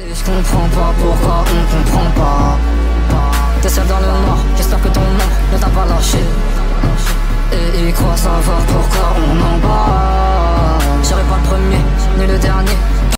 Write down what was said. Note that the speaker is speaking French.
Et je comprends pas pourquoi on comprend pas. T'es seul dans le noir, j'espère que ton nom ne t'a pas lâché. Et il croit savoir pourquoi. on.